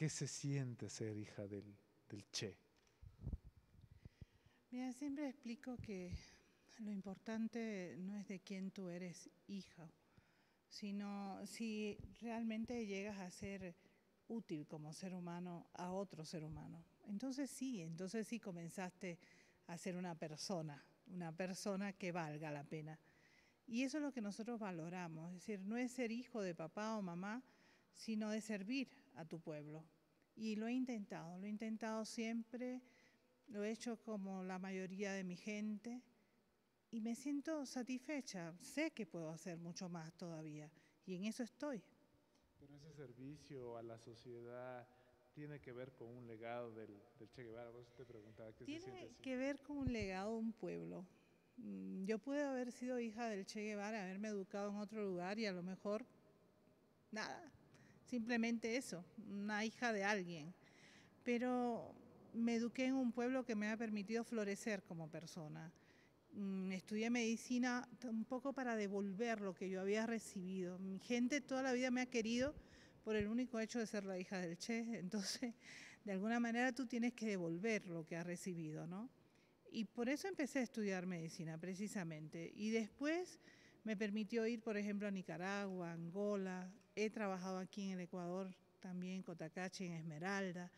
¿Qué se siente ser hija del, del Che? Mira, siempre explico que lo importante no es de quién tú eres hija, sino si realmente llegas a ser útil como ser humano a otro ser humano. Entonces sí, entonces sí comenzaste a ser una persona, una persona que valga la pena. Y eso es lo que nosotros valoramos, es decir, no es ser hijo de papá o mamá, sino de servir a tu pueblo. Y lo he intentado, lo he intentado siempre, lo he hecho como la mayoría de mi gente y me siento satisfecha. Sé que puedo hacer mucho más todavía y en eso estoy. Pero ese servicio a la sociedad tiene que ver con un legado del, Che Guevara. Vos te preguntaba qué tiene se siente así? que ver con un legado de un pueblo. Mm, Yo pude haber sido hija del Che Guevara, haberme educado en otro lugar y a lo mejor nada, simplemente eso, una hija de alguien. Pero me eduqué en un pueblo que me ha permitido florecer como persona. Mm, Estudié medicina un poco para devolver lo que yo había recibido. Mi gente toda la vida me ha querido por el único hecho de ser la hija del Che. Entonces, de alguna manera tú tienes que devolver lo que has recibido, ¿no? Y por eso empecé a estudiar medicina, precisamente. Y después me permitió ir, por ejemplo, a Nicaragua, Angola. He trabajado aquí en el Ecuador, también en Cotacachi, en Esmeralda.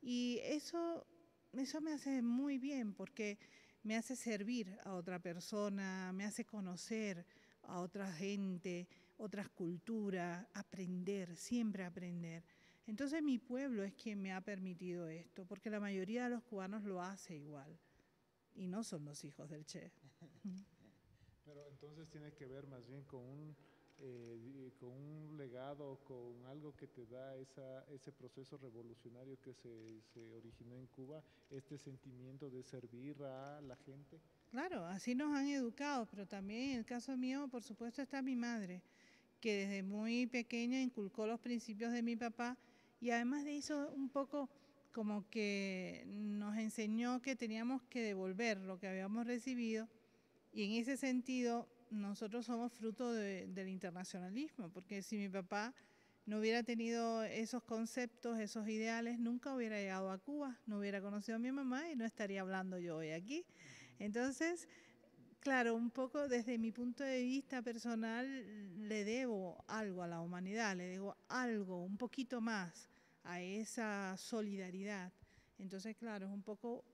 Y eso, eso me hace muy bien porque me hace servir a otra persona, me hace conocer a otra gente, otras culturas, aprender, siempre aprender. Entonces mi pueblo es quien me ha permitido esto, porque la mayoría de los cubanos lo hace igual y no son los hijos del Che. Pero entonces tiene que ver más bien con un, eh, con un legado, con algo que te da esa, ese proceso revolucionario que se, se originó en Cuba, este sentimiento de servir a la gente. Claro, así nos han educado, pero también en el caso mío, por supuesto, está mi madre, que desde muy pequeña inculcó los principios de mi papá y además de eso un poco como que nos enseñó que teníamos que devolver lo que habíamos recibido y en ese sentido nosotros somos fruto de- del internacionalismo, porque si mi papá no hubiera tenido esos conceptos, esos ideales, nunca hubiera llegado a Cuba, no hubiera conocido a mi mamá y no estaría hablando yo hoy aquí. Entonces, claro, un poco desde mi punto de vista personal, le debo algo a la humanidad, le debo algo, un poquito más a esa solidaridad. Entonces, claro, es un poco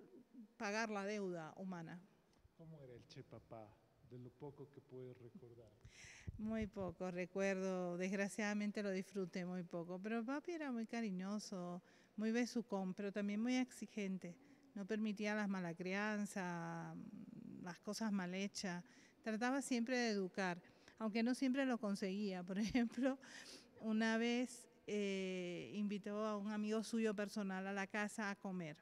pagar la deuda humana. ¿Cómo era el Che Papá? De lo poco que puedes recordar. Muy poco, recuerdo, desgraciadamente lo disfruté muy poco, pero papi era muy cariñoso, muy besucón, pero también muy exigente. No permitía las malas crianzas, mm, las cosas mal hechas. Trataba siempre de educar, aunque no siempre lo conseguía. Por ejemplo, una vez eh, invitó a un amigo suyo personal a la casa a comer.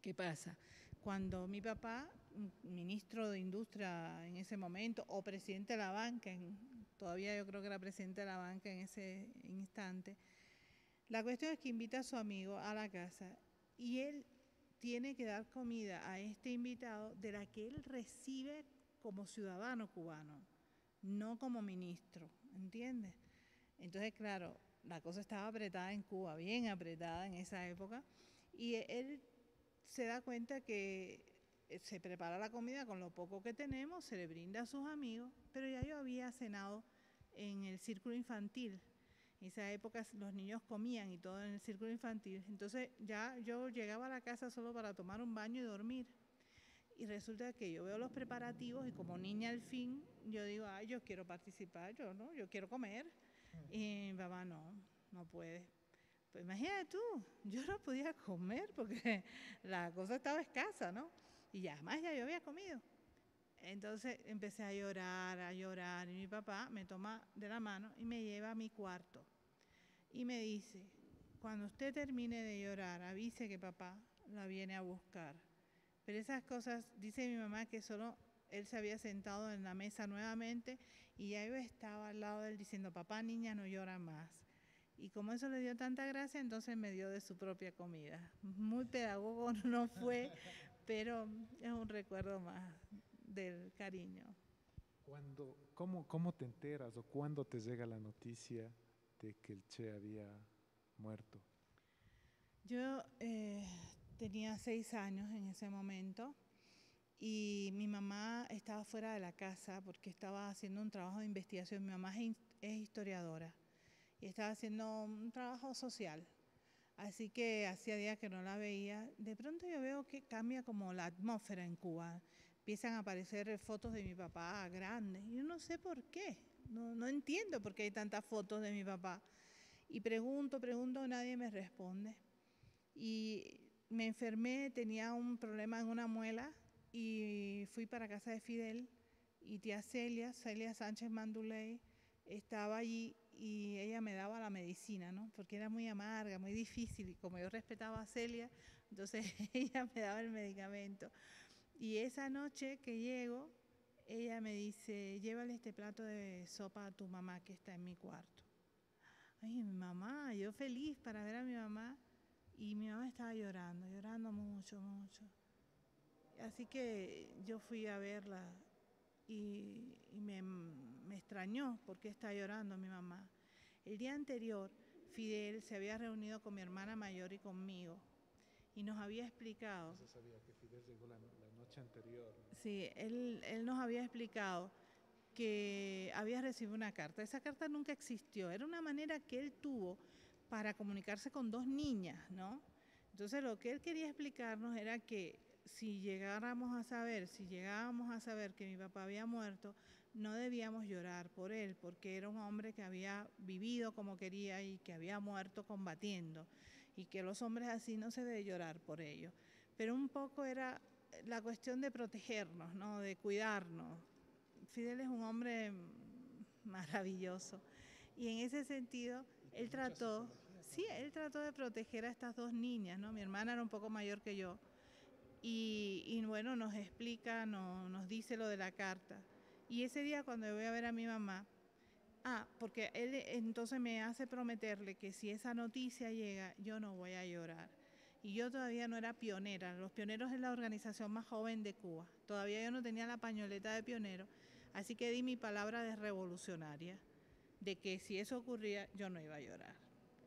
¿Qué pasa? Cuando mi papá, ministro de Industria en ese momento, o presidente de la banca, en- todavía yo creo que era presidente de la banca en ese instante, la cuestión es que invita a su amigo a la casa y él tiene que dar comida a este invitado de la que él recibe como ciudadano cubano, no como ministro, ¿entiendes? Entonces, claro, la cosa estaba apretada en Cuba, bien apretada en esa época, y él se da cuenta que eh, se prepara la comida con lo poco que tenemos, se le brinda a sus amigos, pero ya yo había cenado en el círculo infantil. En esa época los niños comían y todo en el círculo infantil. Entonces ya yo llegaba a la casa solo para tomar un baño y dormir. Y resulta que yo veo los preparativos y como niña al fin, yo digo, ay, yo quiero participar, yo no, yo quiero comer. Y mi papá no, no puede. Pues imagínate tú, yo no podía comer porque la cosa estaba escasa, ¿no? Y además ya yo había comido. Entonces empecé a llorar, a llorar, y mi papá me toma de la mano y me lleva a mi cuarto. Y me dice, cuando usted termine de llorar, avise que papá la viene a buscar. Pero esas cosas, dice mi mamá que solo él se había sentado en la mesa nuevamente y ya yo estaba al lado de él diciendo, papá, niña, no llora más. Y como eso le dio tanta gracia, entonces me dio de su propia comida. Muy pedagogo no fue, pero es un recuerdo más del cariño. Cuando, cómo, ¿Cómo te enteras o cuándo te llega la noticia de que el Che había muerto? Yo eh, tenía seis años en ese momento y mi mamá estaba fuera de la casa porque estaba haciendo un trabajo de investigación. Mi mamá es, es historiadora y estaba haciendo un trabajo social. Así que hacía días que no la veía. De pronto yo veo que cambia como la atmósfera en Cuba. Empiezan a aparecer fotos de mi papá grandes. Yo no sé por qué. No, no entiendo por qué hay tantas fotos de mi papá. Y pregunto, pregunto, nadie me responde y me enfermé, tenía un problema en una muela y fui para casa de Fidel y tía Celia, Celia Sánchez Manduley, estaba allí y ella me daba la medicina, ¿no? Porque era muy amarga, muy difícil y como yo respetaba a Celia, entonces ella me daba el medicamento. Y esa noche que llego, ella me dice, llévale este plato de sopa a tu mamá que está en mi cuarto. Ay, mi mamá, yo feliz para ver a mi mamá. Y mi mamá estaba llorando, llorando mucho, mucho. Así que yo fui a verla y, me, me, extrañó porque está llorando mi mamá. El día anterior, Fidel se había reunido con mi hermana mayor y conmigo y nos había explicado. Se sabía que Fidel llegó la, la noche anterior. Sí, él, él nos había explicado que había recibido una carta. Esa carta nunca existió, era una manera que él tuvo para comunicarse con dos niñas, ¿no? Entonces lo que él quería explicarnos era que si llegáramos a saber, si llegábamos a saber que mi papá había muerto, no debíamos llorar por él, porque era un hombre que había vivido como quería y que había muerto combatiendo, y que los hombres así no se debe llorar por ellos. Pero un poco era la cuestión de protegernos, ¿no? de cuidarnos. Fidel es un hombre maravilloso. Y en ese sentido, él trató sí, él trató de proteger a estas dos niñas, ¿no? Mi hermana era un poco mayor que yo. Y, bueno, nos explica, nos dice lo de la carta. Y ese día cuando voy a ver a mi mamá, ah, porque él entonces me hace prometerle que si esa noticia llega, yo no voy a llorar. Y yo todavía no era pionera. Los pioneros es la organización más joven de Cuba. Todavía yo no tenía la pañoleta de pionero. Así que di mi palabra de revolucionaria, de que si eso ocurría, yo no iba a llorar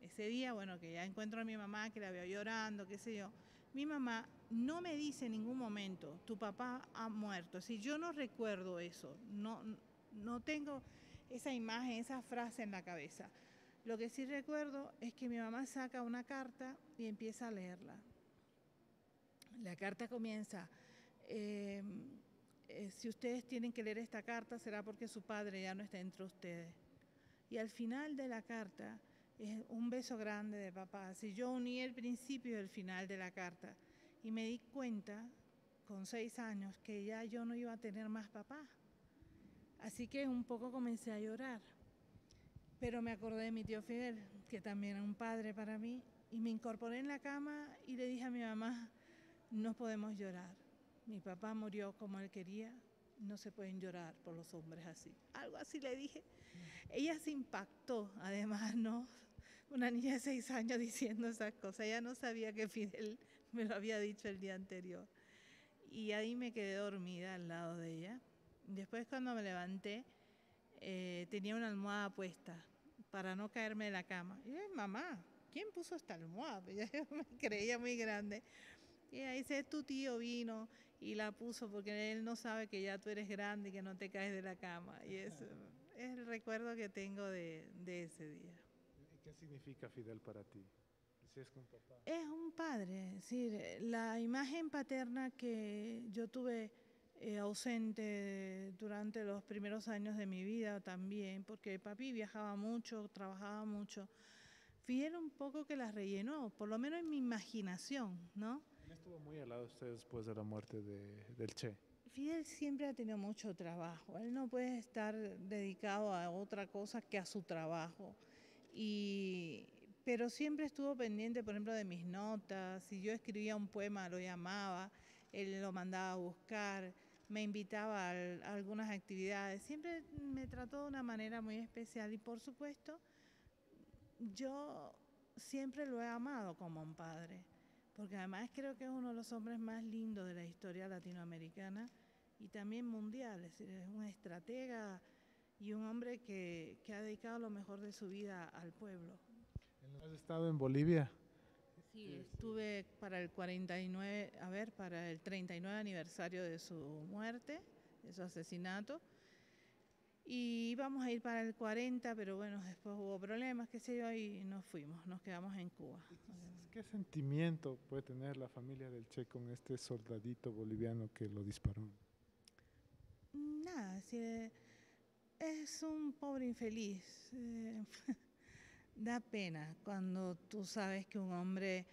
ese día, bueno, que ya encuentro a mi mamá, que la veo llorando, qué sé yo, mi mamá no me dice en ningún momento, tu papá ha muerto. Si yo no recuerdo eso, no, no tengo esa imagen, esa frase en la cabeza. Lo que sí recuerdo es que mi mamá saca una carta y empieza a leerla. La carta comienza, em, eh, si ustedes tienen que leer esta carta será porque su padre ya no está entre ustedes. Y al final de la carta es un beso grande de papá. Si yo uní el principio y el final de la carta y me di cuenta con seis años que ya yo no iba a tener más papá. Así que un poco comencé a llorar. Pero me acordé de mi tío Fidel, que también era un padre para mí, y me incorporé en la cama y le dije a mi mamá, no podemos llorar. Mi papá murió como él quería, no se pueden llorar por los hombres así. Algo así le dije. Ella se impactó, además, ¿no? una niña de seis años diciendo esas cosas. Ella no sabía que Fidel me lo había dicho el día anterior. Y ahí me quedé dormida al lado de ella. Después cuando me levanté, eh, tenía una almohada puesta para no caerme de la cama. Y yo, mamá, ¿quién puso esta almohada? Yo me creía muy grande. Y ahí dice, tu tío vino y la puso porque él no sabe que ya tú eres grande y que no te caes de la cama. Y eso es el recuerdo que tengo de, de ese día. ¿Qué significa Fidel para ti? Es, un papá. es un padre, sí, la imagen paterna que yo tuve eh, ausente durante los primeros años de mi vida también, porque papi viajaba mucho, trabajaba mucho. Fidel un poco que la rellenó, por lo menos en mi imaginación, ¿no? Él estuvo muy al lado de usted después de la muerte de, del Che. Fidel siempre ha tenido mucho trabajo. Él no puede estar dedicado a otra cosa que a su trabajo. Y, pero siempre estuvo pendiente, por ejemplo, de mis notas. Si yo escribía un poema, lo llamaba, él lo mandaba a buscar, me invitaba a, algunas actividades. Siempre me trató de una manera muy especial y, por supuesto, yo siempre lo he amado como un padre, porque además creo que es uno de los hombres más lindos de la historia latinoamericana y también mundial. Es, decir, es un estratega y un hombre que, que, ha dedicado lo mejor de su vida al pueblo. ¿Has estado en Bolivia? Sí, estuve para el 49, a ver, para el 39 aniversario de su muerte, de su asesinato. Y íbamos a ir para el 40, pero bueno, después hubo problemas, qué sé yo, y nos fuimos, nos quedamos en Cuba. ¿Qué sentimiento puede tener la familia del Che con este soldadito boliviano que lo disparó? Nada, es un pobre infeliz. Da pena cuando tú sabes que un hombre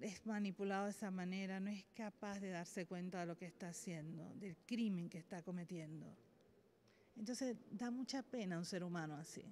es manipulado de esa manera, no es capaz de darse cuenta de lo que está haciendo, del crimen que está cometiendo. Entonces da mucha pena un ser humano así.